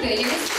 对因为